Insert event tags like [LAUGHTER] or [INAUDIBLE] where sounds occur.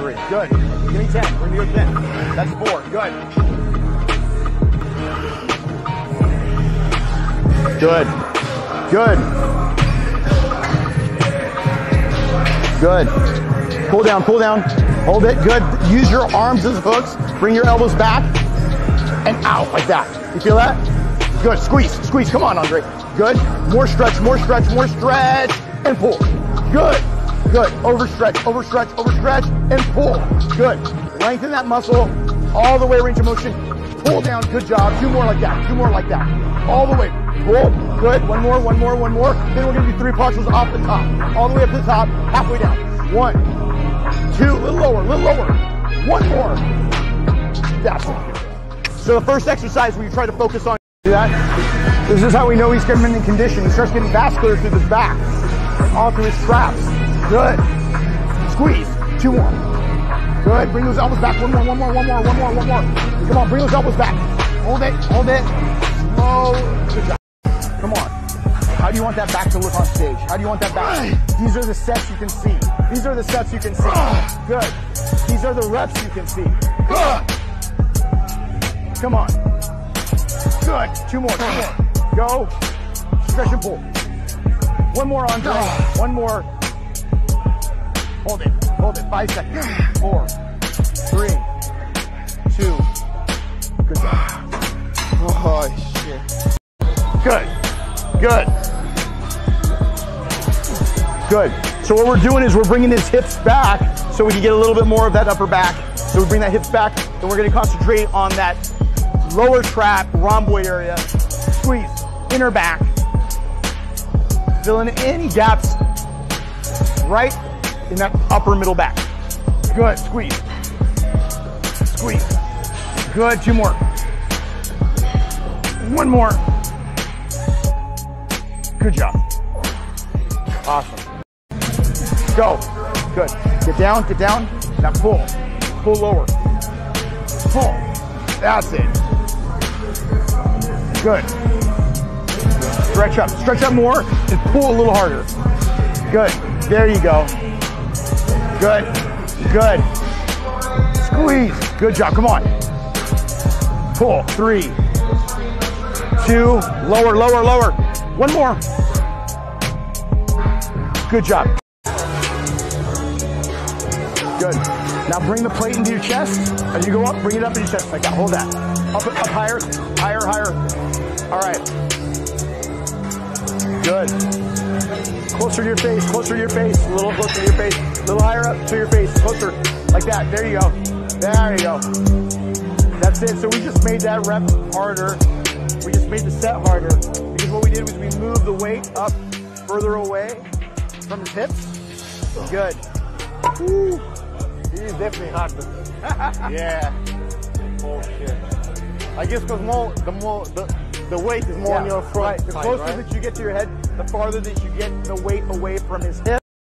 three. Good. Give me 10. Bring me your 10. That's four. Good. Good. Good. Good. Pull down, pull down. Hold it. Good. Use your arms as hooks. Bring your elbows back and out like that. You feel that? Good. Squeeze, squeeze. Come on, Andre. Good. More stretch, more stretch, more stretch, and pull. Good. Good. Overstretch, overstretch, overstretch, and pull. Good. Lengthen that muscle all the way range of motion. Pull down. Good job. Two more like that. Two more like that. All the way. Pull. Good. One more, one more, one more. Then we're going to do three partials off the top. All the way up to the top. Halfway down. One, two, a little lower, a little lower. One more. That's it. So the first exercise where you try to focus on that. This is how we know he's getting in condition. He starts getting vascular through his back, all through his traps. Good. Squeeze. Two more. Good. Bring those elbows back. One more, one more, one more, one more, one more. Come on, bring those elbows back. Hold it, hold it. Slow. Good job. Come on. How do you want that back to look on stage? How do you want that back? These are the sets you can see. These are the sets you can see. Good. These are the reps you can see. Good. Come on. Good. Two more. Two more. Go. Stretch and pull. One more, Andre. One more. Hold it. Hold it. Five seconds. Four. Three. Two. Good job. Oh shit. Good. Good. Good. So what we're doing is we're bringing his hips back so we can get a little bit more of that upper back. So we bring that hips back, and we're gonna concentrate on that lower trap, rhomboid area. Squeeze, inner back. Fill in any gaps right in that upper middle back. Good, squeeze. Squeeze. Good, two more. One more. Good job. Awesome. Go. Good. Get down, get down. Now pull. Pull lower. Pull. That's it. Good. Stretch up. Stretch up more and pull a little harder. Good. There you go. Good. Good. Squeeze. Good job. Come on. Pull. Three. Two. Lower, lower, lower. One more. Good job. Good. Now bring the plate into your chest. As you go up, bring it up in your chest like that. Hold that. Up, up higher, higher, higher. All right. Good. Closer to your face, closer to your face, a little closer to your face, a little higher up to your face, closer, like that. There you go. There you go. That's it. So we just made that rep harder. We just made the set harder because what we did was we moved the weight up further away from his hips. Good. Woo. He's definitely hard. [LAUGHS] Yeah. Oh shit. I guess because more the more the the weight is more on your front right. The closer right? that you get to your head, the farther that you get the weight away from his hip.